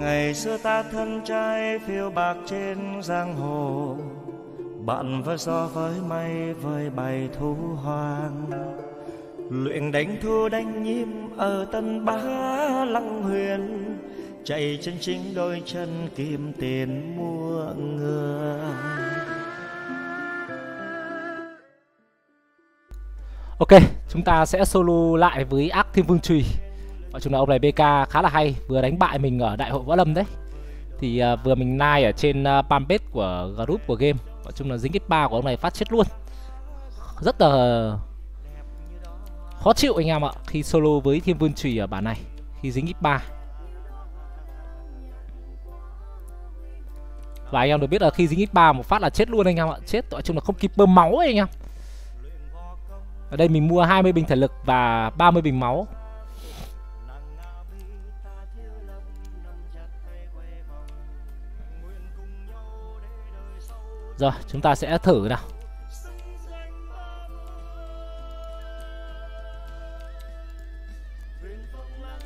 Ngày xưa ta thân trai phiêu bạc trên giang hồ. Bạn với gió với mây với bầy thú hoang. Luyện đánh thu đánh nhím ở tân bá lăng huyền. Chạy chân chính đôi chân kim tiền mua ngựa. Ok, chúng ta sẽ solo lại với ác thiên vương trùy Nói chung là ông này BK khá là hay Vừa đánh bại mình ở đại hội võ lâm đấy. Thì uh, vừa mình nai ở trên à, uh, fanpage của group của game. Nói chung là dính kích 3 của ông này phát chết luôn. Rất là khó chịu anh em ạ Khi solo với thiên vương trùy ở bản này. Khi dính ít ba. Và anh em được biết là khi dính ít ba một phát là chết luôn anh em ạ. Chết nói chung là không kịp bơm máu ấy anh em. Ở đây mình mua 20 bình thể lực và 30 bình máu. Rồi chúng ta sẽ thử nào.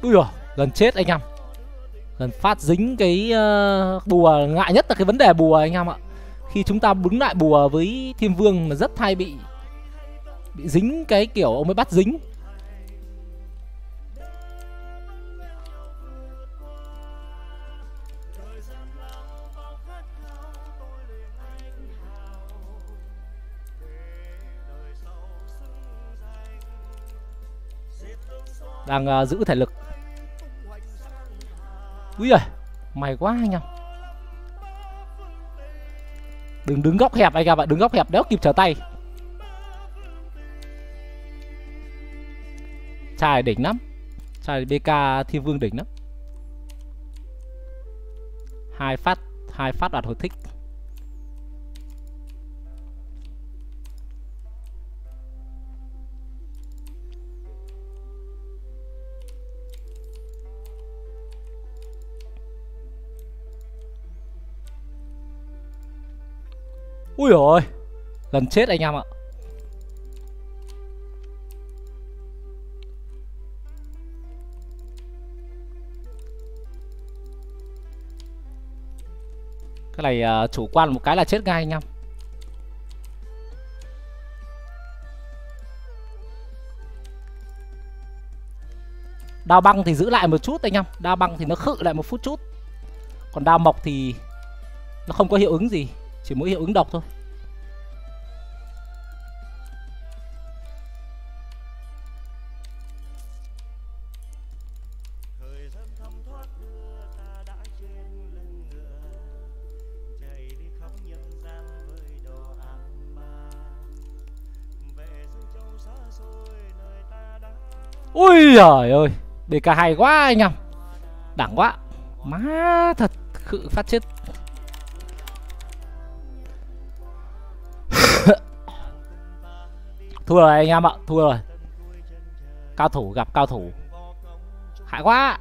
Ui dồi, gần chết anh em. Gần phát dính cái uh, bùa Ngại nhất là cái vấn đề bùa anh em ạ. Khi chúng ta đứng lại bùa với thiên vương là rất hay bị Bị dính cái kiểu ông ấy bắt dính. Đang uh, giữ thể lực. Ui giời mày quá anh em. Đừng đứng góc hẹp anh em ạ đứng góc hẹp đéo kịp trở tay. Trai đỉnh lắm. Trai bk thiên vương đỉnh lắm. Hai phát hai phát đoạt hồi thích. Ui ôi lần chết anh em ạ. Cái này uh, chủ quan một cái là chết ngay anh em. Đao băng thì giữ lại một chút anh em Đao băng thì nó khự lại một phút chút. Còn đao mộc thì Nó không có hiệu ứng gì chỉ mỗi hiệu ứng độc thôi. Ui giời ơi DK hay quá anh em. Đẳng quá. Má thật khự phát chết thua rồi anh em ạ thua rồi. Cao thủ gặp cao thủ. Hại quá.